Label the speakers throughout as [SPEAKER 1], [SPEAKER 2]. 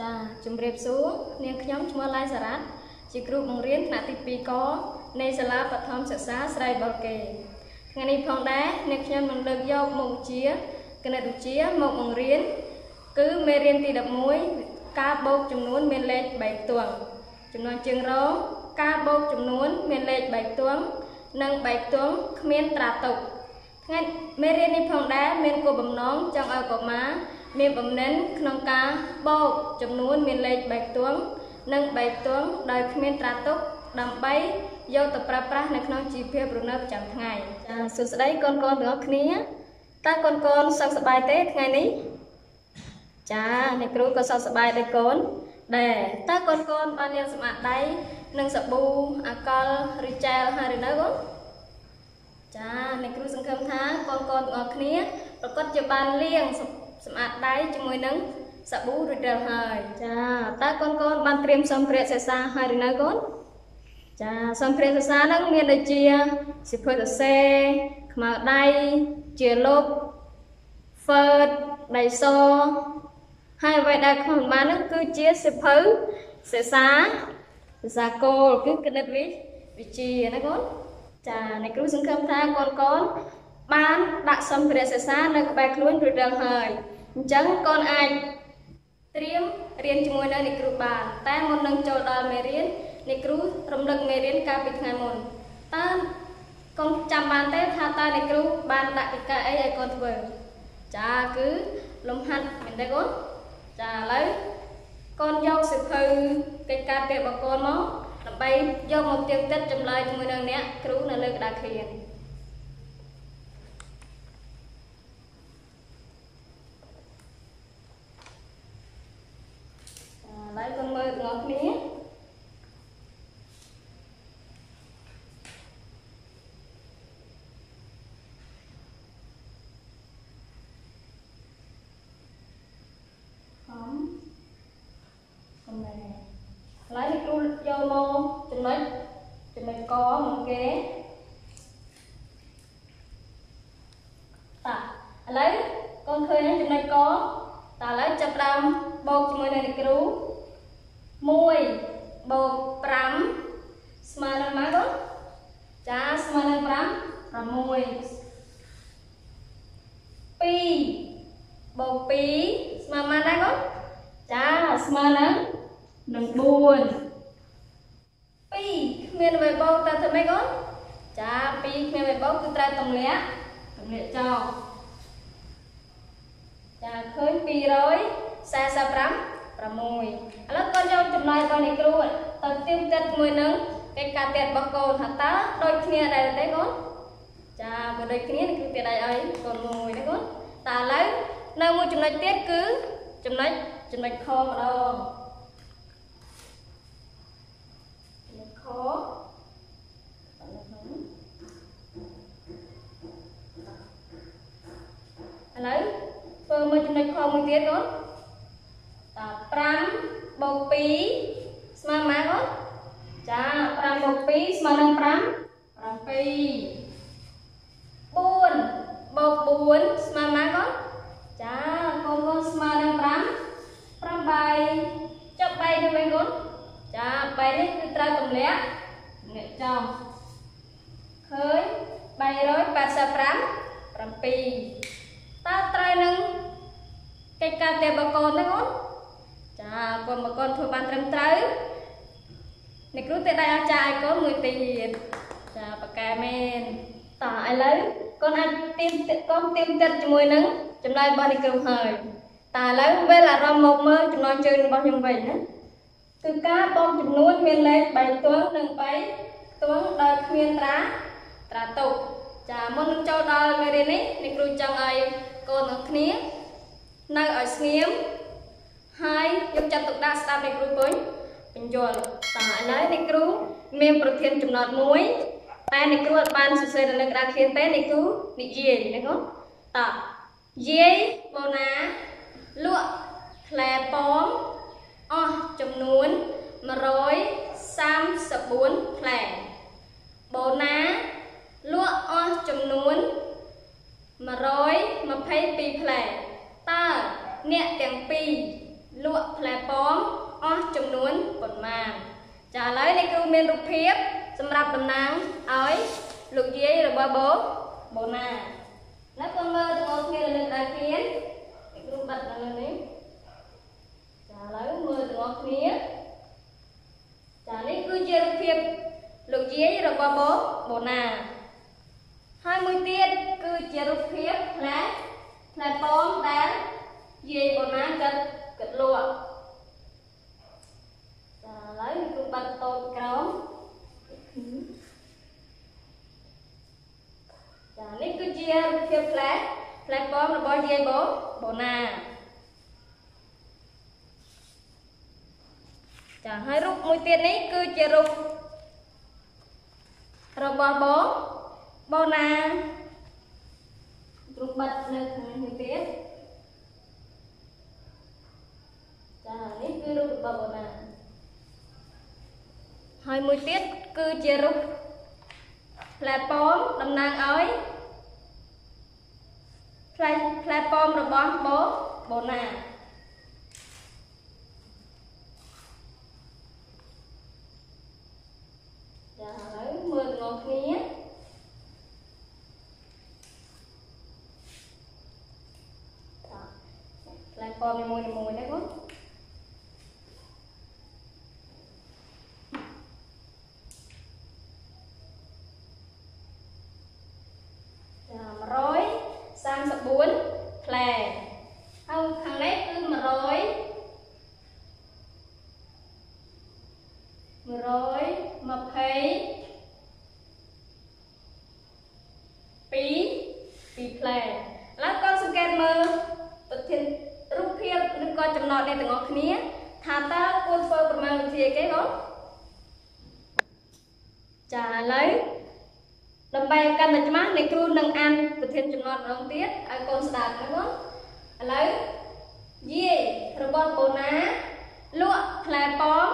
[SPEAKER 1] ចាជំរាបសួរនាងខ្ញុំឈ្មោះឡៃសារ៉ាត់ជាគ្រូបង្រៀនថ្នាក់ទី2កនៃសាលាបឋមសិក្សាស្រីបលកេថ្ងៃនេះផងដែរនាងខ្ញុំនឹងលើកយកមុខវិជ្ជាគណិតវិទ្យាមកបង្រៀនគឺមេរៀនទី11ការបូកចំនួនមានលេខ3ផ្ទាំងចំណុចជើងរងការបូកចំនួនមានលេខ3ផ្ទាំងនិង3ផ្ទាំងគ្មានត្រាទុកថ្ងៃមេរៀននេះផងដែរមានគោលបំណងចង់ឲ្យកុមារ មានបំណិនក្នុងការបូកចំនួនមានលេខ3ផ្ទាំងនិង3ផ្ទាំងដោយគ្មានត្រាទុកដើម្បីយកទៅប្រើប្រាស់នៅក្នុងជីវភាពរស់នៅប្រចាំថ្ងៃចាសួស្តីកូនកូនទាំងអស់គ្នាតើកូនកូនសុខសប្បាយទេថ្ងៃនេះចាអ្នកគ្រូក៏សុខសប្បាយដែរកូនដែរតើកូនកូនបានលាងសម្អាតដៃនិងសាប៊ូអាកុលឬចែលហើយឬនៅកូនចាអ្នកគ្រូសង្ឃឹមថាកូនកូនទាំងអស់គ្នាប្រកាសជាបានលាងសម្អាតដៃជាមួយនឹងសាប៊ូរួចរាល់ហើយចាតើកូនកូនបានត្រៀមសម្ភារៈសិក្សាហើយឬនៅកូនចាសម្ភារៈសិក្សាហ្នឹងមានដូចជាសិភៅសរសេរខ្មៅដៃជាលុបហ្វឺតដៃសហើយអ្វីដែលខ្ញុំបានហ្នឹងគឺជាសិភៅសិក្សាភាសាគោលគឺគណិតវិទ្យាណាកូនចាអ្នកគ្រូសង្ឃឹមថាកូនកូនបានដាក់សម្ភារៈសិក្សានៅក្បែរខ្លួនរួចរាល់ហើយ អញ្ចឹងកូនអាចត្រៀមរៀនជាមួយនៅអ្នកគ្រូបានតែមុននឹងចូលដល់មេរៀនអ្នកគ្រូរំលឹកមេរៀនកាលពីថ្ងៃមុនតើកូនចាំបានទេថាតើអ្នកគ្រូបានដាក់កិច្ចការអីឲ្យកូនធ្វើចាគឺលំហាត់មែនទេកូនចាឥឡូវកូនយកសិភៅកិច្ចការទេរបស់កូនមកដើម្បីយកមកទៀងទាត់ចម្លើយជាមួយនឹងអ្នកគ្រូនៅលើក្តារខៀន ឥឡូវកូនមើលទាំងអស់គ្នាខំកំណែឥឡូវនេះគ្រូយកមកចំណុចចំណុចកមកគេតាឥឡូវកូនឃើញចំណុចកតើឥឡូវចាប់ដើមបូកជាមួយនឹងអ្នកគ្រូ 1បូក5ស្មើនឹងម៉ាកូនចាស្មើនឹង5 6 2បូក2ស្មើម៉ាដែរកូនចាស្មើនឹងនឹង4 2គ្មានអ្វីបូកតើធ្វើម៉េចកូនចា2គ្មានអ្វីបូកគឺត្រូវទម្លាក់ទម្លាក់ចោលចាឃើញ245 6ឥឡូវកូនយកចំណុចរបស់អ្នកគ្រូទៅទៀមទាត់ជាមួយនឹងកិច្ចការទៀតរបស់កូនថាតើដូចគ្នាដែរទេកូនចាបើដូចគ្នានេះគឺទៀតអីអីកូនមួយណាកូនតើឥឡូវនៅមួយចំណុចទៀតគឺចំណុចចំណុចខម្ដងចំណុចខឥឡូវធ្វើមើលចំណុចខមួយទៀតកូនតើ 5បូក2ស្មើម៉ាកូនចា5បូក2ស្មើនឹង5 7 4បូក4ស្មើម៉ាកូនចាកូនកូនស្មើនឹង5 8ចុះ3ទៅវិញកូនចា3នេះគឺត្រូវទម្លាក់ទម្លាក់ចោលឃើញ385 7តើត្រូវនឹងកិច្ចការទេបកូនទេកូនចា កូនបកូនធ្វើបានត្រឹមត្រូវអ្នកគ្រូទេដៃអាចារ្យឲ្យកូនមួយទៀតចាបកែមែនតើឥឡូវកូនអាចទៀមកូនទៀមទឹកជាមួយនឹងចម្លើយរបស់អ្នកគ្រូហើយតើឥឡូវវេលអារម្មណ៍មកមើលចំណងជើងរបស់ខ្ញុំវិញណាគឺការបូកចំនួនមានលេខ3ទល់និង3ទល់ដោយគ្មានត្រាត្រាទុកចាមុននឹងចូលដល់មេរៀននេះអ្នកគ្រូចង់ឲ្យកូនទាំងគ្នា នៅឲ្យស្ងៀម ហើយយកចិត្តទុកដាក់ស្ដាប់អ្នកគ្រូពេញបញ្យល់តើឥឡូវអ្នកគ្រូមានប្រធានចំណត់មួយតែអ្នកគ្រូអត់បានសរសេរនៅលើក្តារខៀនទេអ្នកគ្រូនិយាយណាកូនតើយាយបូណាលក់ផ្លែប៉ោមអស់ចំនួន134ផ្លែបូណាលក់អស់ចំនួន122ផ្លែតើអ្នកទាំងពីរលក់ផ្លែប៉ោម ឥឡូវនេះគឺមានរូបភាពសម្រាប់តំណាងឲ្យលោកយាយរបស់បូបូណាណាកូនមើលទាំងអស់គ្នាលើដៃគ្នាគ្រូបិទនៅនេះចាឥឡូវមើលទាំងអស់គ្នាចានេះគឺជារូបភាពលោកយាយរបស់បូបូណាហើយមួយទៀតគឺជារូបភាពផ្លែផ្លែប៉មដែលយាយបូណាកាត់កាត់លក់ បិទតូចក្រោមចានេះគឺជារូបភាពផ្លែផ្លែប៉ោមរបស់យាយបូបូណាចាហើយរូបមួយទៀតនេះគឺជារូបរបស់បូបូណារូបបិទនៅខាងមួយទៀតចានេះគឺរូបរបស់បូណា ហើយមួយទៀតគឺជារូបផ្លែប៉ោមតំណាងឲ្យផ្លែផ្លែប៉ោមរបស់បូបូណាចាឥឡូវមើលទាំងអស់គ្នាផ្លែប៉ោមនីមួយៗណាបង134ផ្លែហើយខាងនេះគឺ100 100 2 3 4ផ្លែឥឡូវកូនសង្កេតមើលប្រធានរូបភាពឬក៏ចំ ណតនេះទាំងអស់គ្នាថាតើគួរធ្វើប្រមាណវិធីអីគេបងចាឥឡូវដើម្បីកាន់តែច្បាស់អ្នកគ្រូនឹងអានប្រធានចំណត់ម្ដងទៀតឲ្យកូនស្ដាប់ណាបងឥឡូវយាយរបស់បូណាលក់ផ្លែប៉ោម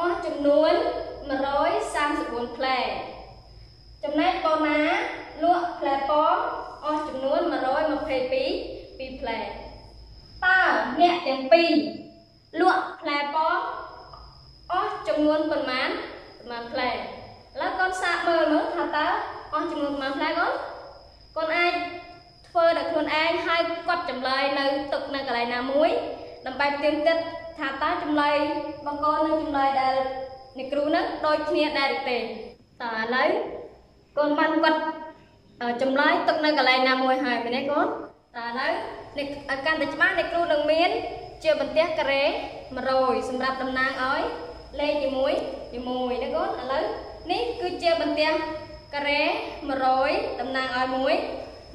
[SPEAKER 1] អស់ចំនួន134ផ្លែចំណែកបូណាលក់ផ្លែប៉ោមអស់ចំនួន122ពីផ្លែតើ អ្នកទាំងពីរលក់ផ្លែប៉ោមអស់ចំនួនប៉ុន្មានប៉ុន្មានផ្លែឥឡូវកូនសាកមើលមើលថាតើអស់ចំនួនប៉ុន្មានផ្លែកូនកូនអាចធ្វើដោយខ្លួនឯងហើយកត់ចម្លើយនៅទុកនៅកន្លែងណាមួយដើម្បីផ្ទៀងគិតថាតើចម្លើយបង្គោលនិងចម្លើយដែលអ្នកគ្រូនឹងដូចគ្នាដែរទេតើឥឡូវកូនបានកត់ចម្លើយទុកនៅកន្លែងណាមួយហើយមែនទេកូន តើឥឡូវនេះកាន់តែច្បាស់អ្នកគ្រូនឹងមាន ជាបន្ទះការ៉េ100សម្រាប់តំណាងឲ្យលេខជាមួយជាមួយណាកូនឥឡូវនេះគឺជាបន្ទះការ៉េ100តំណាងឲ្យ1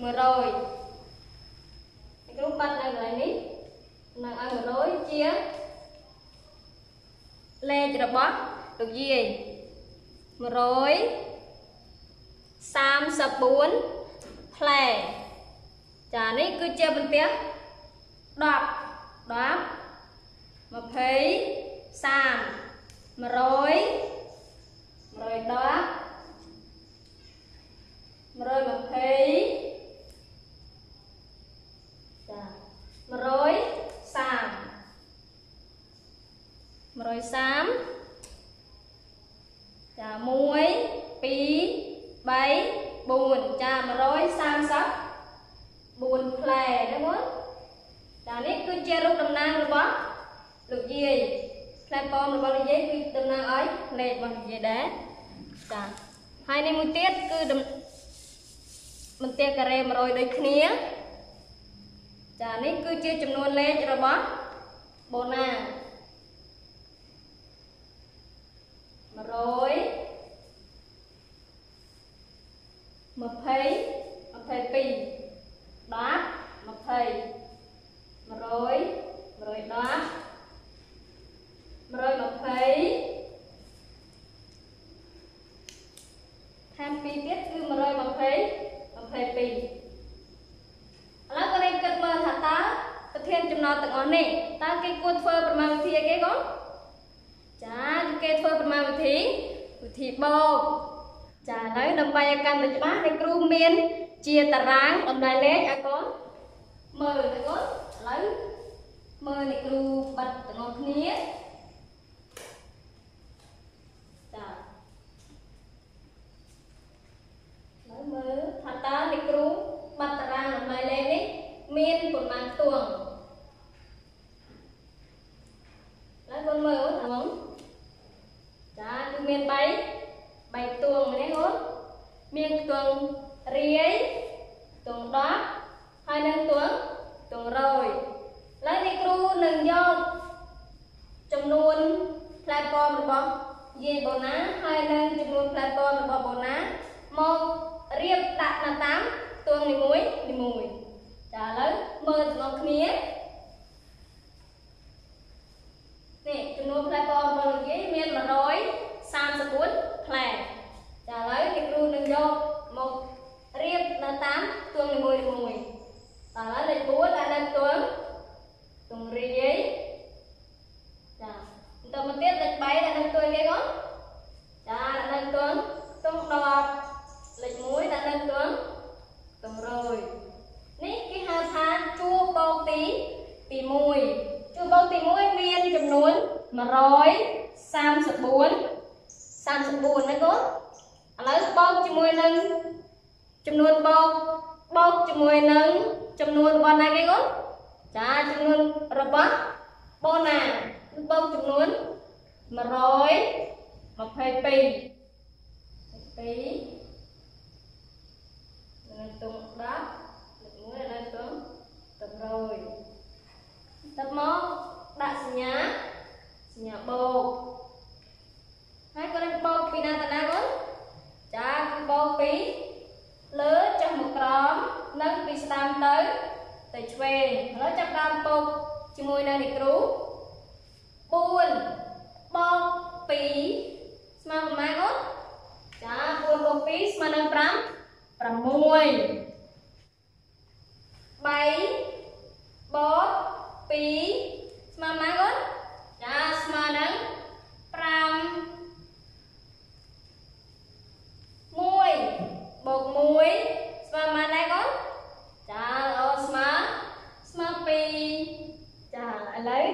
[SPEAKER 1] 100គ្រូបាត់នៅកន្លែងនេះតំណាងឲ្យ100ជាលេខរបស់លោកយាយ134ផ្លែ ចានេះគឺជាបន្ទះ10 10 20 30 100 110 120ចា130 130ចា1 2 3 4ចា 134ផ្លែណាបងចានេះគឺជារូបតំណាងរបស់លោកយាយផ្លែប៉ោមរបស់លោកយាយគឺតំណាងឲ្យលេខរបស់លោកយាយដែរចាហើយនេះមួយទៀតគឺមន្ទិការ៉េ100ដូចគ្នាចានេះគឺជាចំនួនលេខរបស់បូណា100 20 22 10 20 100 110 120 120 120ថែម2ទៀតគឺ120 22ឥឡូវក៏នេះគិតមើលថាតើប្រធានចំណត់ទាំងអស់នេះតើគេគួរធ្វើប្រមាណវិធីអីគេកូនចាគេធ្វើប្រមាណវិធីវិធីបោកចាឥឡូវដើម្បីឲ្យកាន់តែច្បាស់អ្នកគ្រូមាន ជាតារាងតម្លៃលេខឲ្យកូនមើលទៅកូនឥឡូវមើលអ្នកគ្រូបិទទាំងអស់គ្នា យាយបូណាហើយនឹងចំនួនផ្លែពណ៌របស់បូណាមករៀបដាក់នៅតាមខ្ទង់នីមួយនីមួយចាឥឡូវមើលទាំងអស់គ្នានេះចំនួនផ្លែពណ៌របស់លោកយាយមាន134ផ្លែចាឥឡូវអ្នកគ្រូនឹងយកមករៀបនៅតាមខ្ទង់នីមួយនីមួយតើឥឡូវលេខ4ដាក់នៅខ្ទង់ទង្រាយចា បន្តមកទៀតលេខ3ដាក់នៅខ្ទង់គេកូនចាដាក់នៅខ្ទង់ខ្ទង់10លេខ1ដាក់នៅខ្ទង់ទង្រួយនេះគេហៅថាជួរបូកទីទី1ជួរបូកទី1មានចំនួន134 34ណាកូនឥឡូវបូកជាមួយនឹងចំនួនបូកបូកជាមួយនឹងចំនួនរបស់ណាគេកូនចាចំនួនរបស់បូណាបូកចំនួន122 2នៅតុង10លេខ1នៅតុង100ទឹកមកដាក់សញ្ញាសញ្ញាបូកហើយគាត់នឹងបោកពីណាទៅណាគាត់ចាគឺបោកពីលើចុះមកក្រោមនិងពីស្ដាំទៅទៅឆ្វេងឥឡូវចាប់ដើមបោកជាមួយនៅអ្នកគ្រូ4បោក2ស្មើប៉ុន្មានគាត់ចា4បូក2ស្មើនឹង5 6 3 បូក2ស្មើប៉ុន្មានគាត់ចាស្មើនឹង5 1បូក1ស្មើប៉ុន្មានដែរកូនចាល្អស្មើស្មើ2ចាឥឡូវ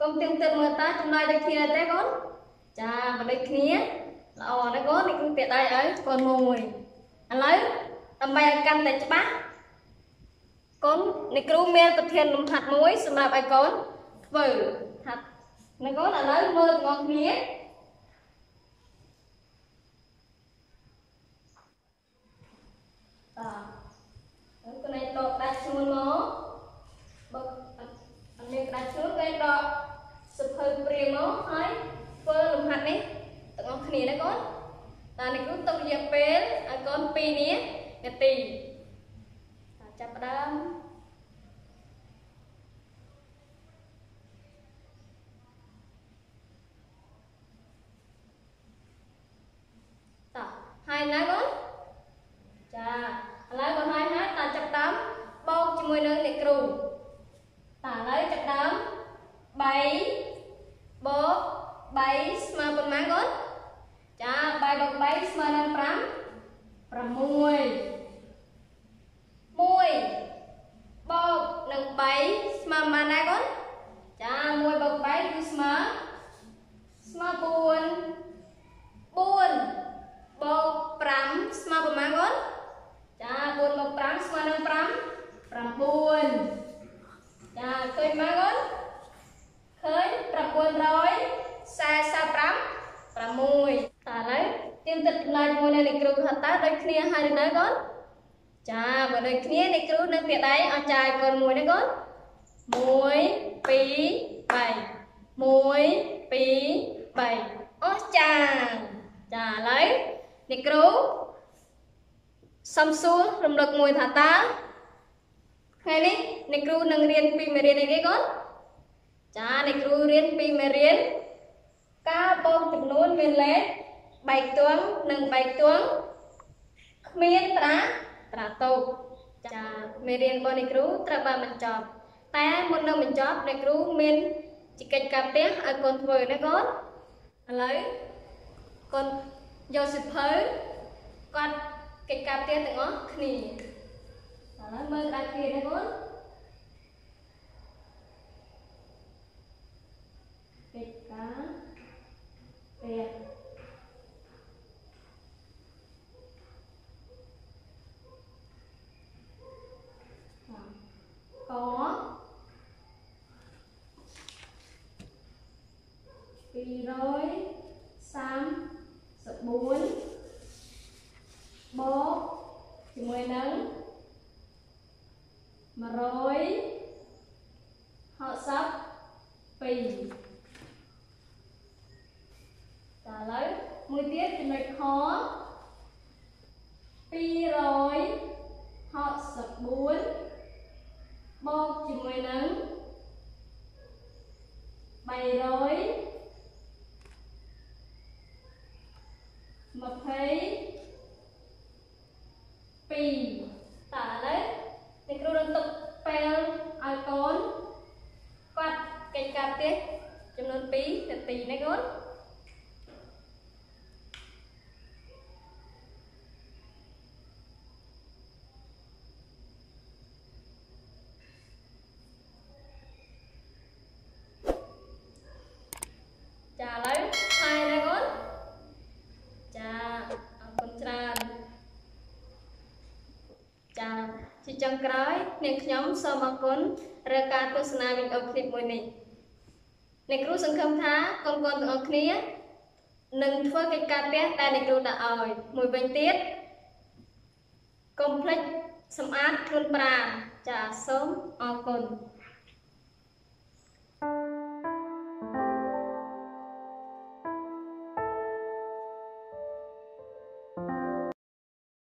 [SPEAKER 1] កុំទៀងទឹកមើលតើចំណុចដូចគ្នាទេកូនចាបើដូចគ្នាល្អណាស់កូននេះគឺពាក្យដៃឲ្យកូនមួយឥឡូវ ដើម្បីឲ្យកាន់តែច្បាស់កូននេះគ្រូមានប្រធានលំហាត់មួយ សម្រាប់ឲ្យកូនធ្វើហាត់ណាកូនឥឡូវមើលទាំងអស់គ្នាបាទកូនឯងដកដាច់ឈ្មោះមកបើអត់មានដាច់ឈ្មោះគេដកសភៅព្រាងមកហើយធ្វើលំហាត់នេះទាំងអស់គ្នាណាកូនតើនេះគ្រូទុករយៈពេលឲ្យកូន2នេះ នាទីចាប់ផ្ដើមតោះហើយណាកូនចាឥឡូវបើហើយហើយតើចាប់ដើមបូកជាមួយនឹងអ្នកគ្រូតើឥឡូវចាប់ដើម3បូក3ស្មើប៉ុន្មានកូនចា3បូក3ស្មើនឹង5 6 1បូកនឹង3ស្មើប៉ុន្មានដែរកូនចា1បូក3គឺស្មើស្មើ4 4បូក5ស្មើប៉ុន្មានកូនចា4មក5ស្មើនឹង5 9ចាឃើញមកអូនឃើញ945 6តើឥឡូវទៀមទឹកចំណុចមួយនៅនៃគ្រូថាតើដូចគ្នាហើយឬនៅកូន ចាបើដូចគ្នានៃគ្រូនឹងពាក្យដៃអស់ចាយកូនមួយណាកូន1 2 3 1 2 3អស់ចាចាឥឡូវនៃគ្រូសំសួររំលឹកមួយថាតើថ្ងៃនេះអ្នកគ្រូនឹងរៀនពីមេរៀនអីគេកូនចាអ្នកគ្រូរៀនពីមេរៀនការបូកចំនួនមានលេខបែកទួងនិងបែកទួងគ្មានត្រា ត្រាតូកចាមេរៀនរបស់អ្នកគ្រូត្រូវបានបញ្ចប់ តែមុននឹងបញ្ចប់អ្នកគ្រូមានជាកិច្ចការផ្ទះឲ្យកូនធ្វើណាកូនឥឡូវកូនយកសិភៅគាត់កិច្ចការផ្ទះទាំងអស់គ្នាឥឡូវមើលក្តារគ្នាណាកូនកិច្ចការផ្ទះ ក234បូកជាមួយនឹង162តើឥឡូវទៀតចំណុចខ264 បូកជាមួយនឹង300 20 2 ជាចុងក្រោយនាងខ្ញុំសូមអរគុណរកការទស្សនាវីដេអូឃ្លីបមួយនេះអ្នកគ្រូសង្ឃឹមថាកូនកូនទាំងអស់គ្នានឹងធ្វើកិច្ចការផ្ទះដែលអ្នកគ្រូដាក់ឲ្យមួយវិញទៀតកុំភ្លេចសម្អាតខ្លួនប្រាណចាសូមអរគុណ